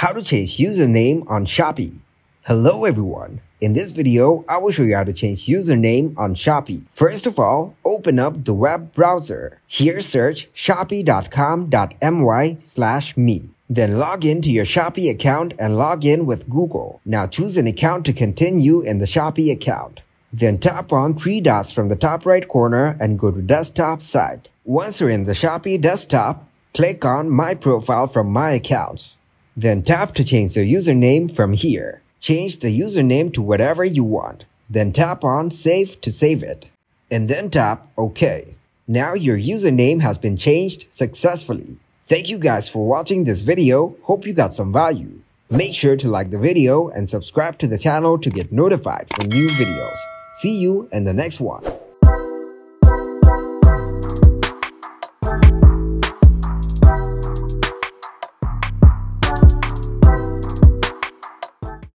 How to change username on Shopee. Hello everyone. In this video, I will show you how to change username on Shopee. First of all, open up the web browser. Here search shopee.com.my slash me. Then log in to your Shopee account and log in with Google. Now choose an account to continue in the Shopee account. Then tap on three dots from the top right corner and go to desktop site. Once you're in the Shopee desktop, click on my profile from my accounts. Then tap to change the username from here. Change the username to whatever you want. Then tap on Save to save it. And then tap OK. Now your username has been changed successfully. Thank you guys for watching this video. Hope you got some value. Make sure to like the video and subscribe to the channel to get notified for new videos. See you in the next one.